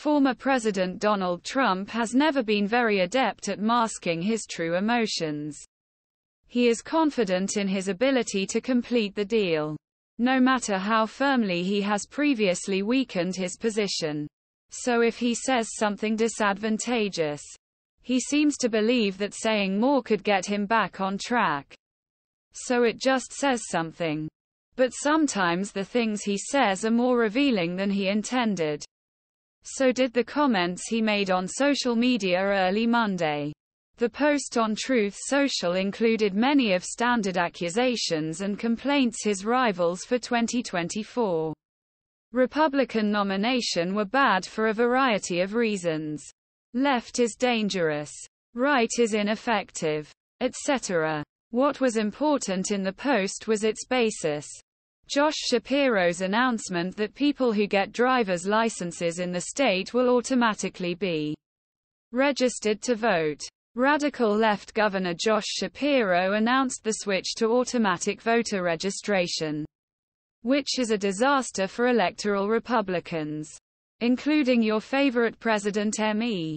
Former President Donald Trump has never been very adept at masking his true emotions. He is confident in his ability to complete the deal. No matter how firmly he has previously weakened his position. So if he says something disadvantageous, he seems to believe that saying more could get him back on track. So it just says something. But sometimes the things he says are more revealing than he intended. So did the comments he made on social media early Monday. The post on Truth Social included many of standard accusations and complaints his rivals for 2024 Republican nomination were bad for a variety of reasons. Left is dangerous. Right is ineffective. Etc. What was important in the post was its basis. Josh Shapiro's announcement that people who get driver's licenses in the state will automatically be registered to vote. Radical left Governor Josh Shapiro announced the switch to automatic voter registration, which is a disaster for electoral Republicans, including your favorite President M.E.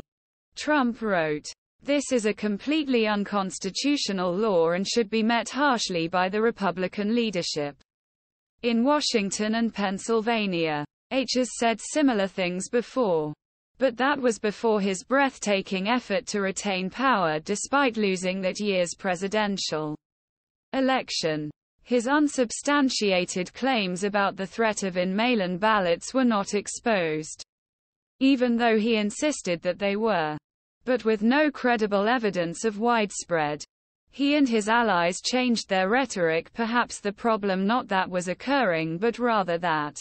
Trump wrote, This is a completely unconstitutional law and should be met harshly by the Republican leadership. In Washington and Pennsylvania, H has said similar things before. But that was before his breathtaking effort to retain power despite losing that year's presidential election. His unsubstantiated claims about the threat of in-mail ballots were not exposed. Even though he insisted that they were. But with no credible evidence of widespread he and his allies changed their rhetoric perhaps the problem not that was occurring but rather that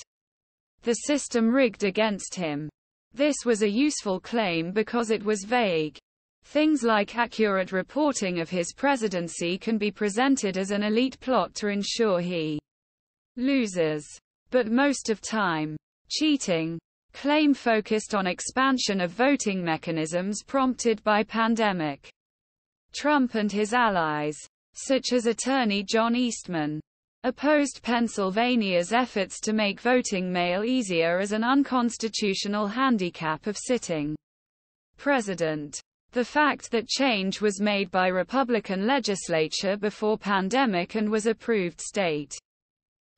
the system rigged against him. This was a useful claim because it was vague. Things like accurate reporting of his presidency can be presented as an elite plot to ensure he loses. But most of time, cheating. Claim focused on expansion of voting mechanisms prompted by pandemic. Trump and his allies, such as attorney John Eastman, opposed Pennsylvania's efforts to make voting mail easier as an unconstitutional handicap of sitting president. The fact that change was made by Republican legislature before pandemic and was approved state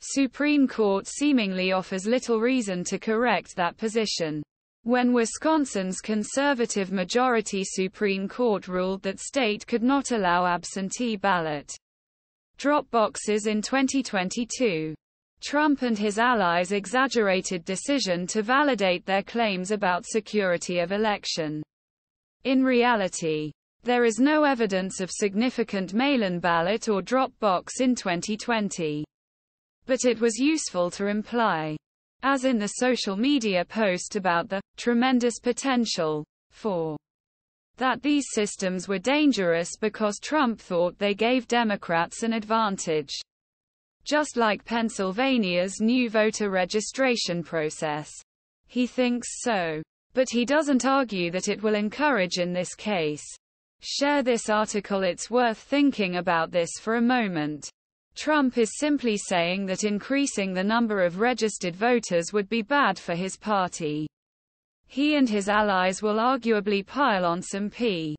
Supreme Court seemingly offers little reason to correct that position. When Wisconsin's conservative majority Supreme Court ruled that state could not allow absentee ballot drop boxes in 2022, Trump and his allies exaggerated decision to validate their claims about security of election. In reality, there is no evidence of significant mail-in ballot or drop box in 2020. But it was useful to imply as in the social media post about the tremendous potential for that these systems were dangerous because Trump thought they gave Democrats an advantage. Just like Pennsylvania's new voter registration process. He thinks so. But he doesn't argue that it will encourage in this case. Share this article it's worth thinking about this for a moment. Trump is simply saying that increasing the number of registered voters would be bad for his party. He and his allies will arguably pile on some P.